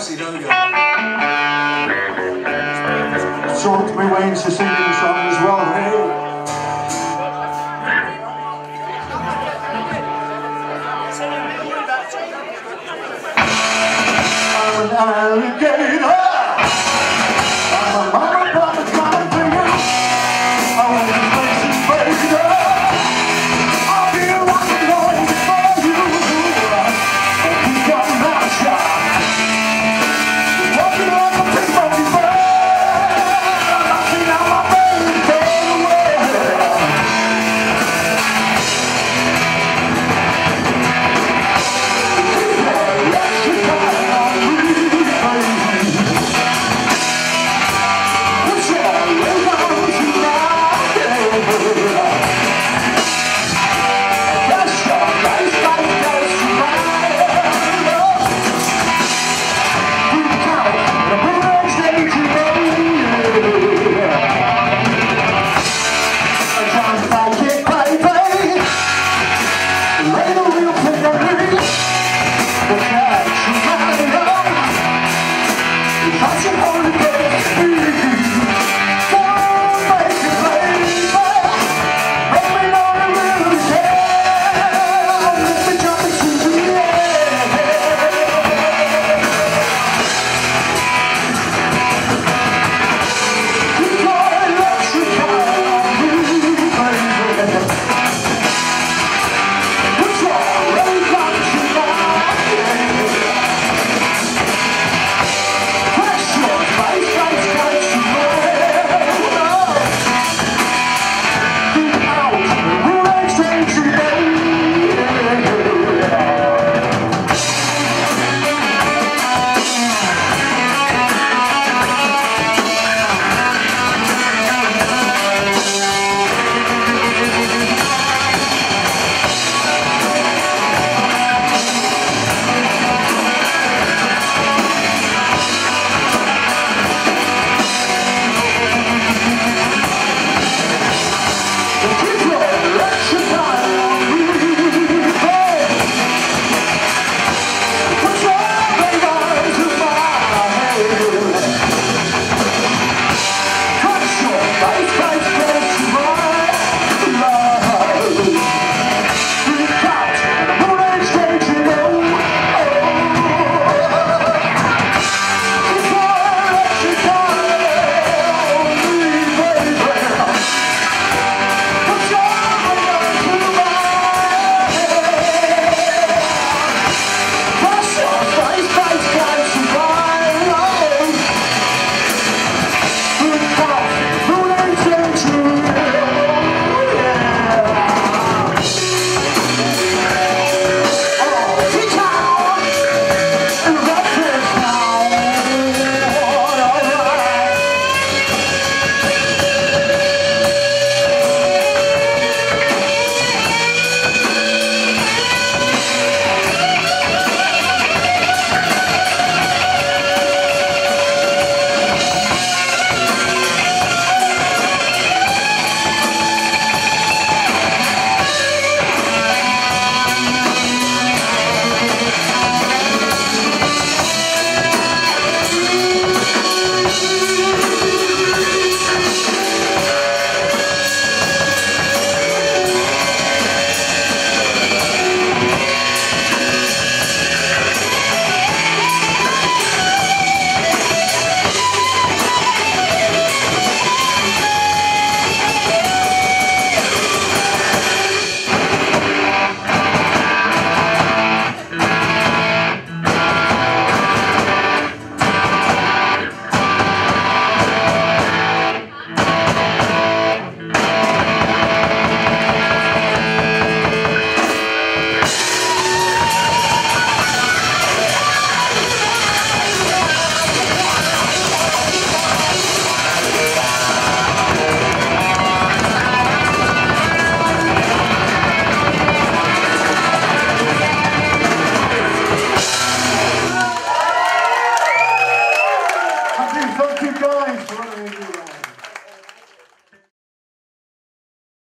fancy, don't you? Talk to me Wayne to singing the song as well, hey? I'm an alligator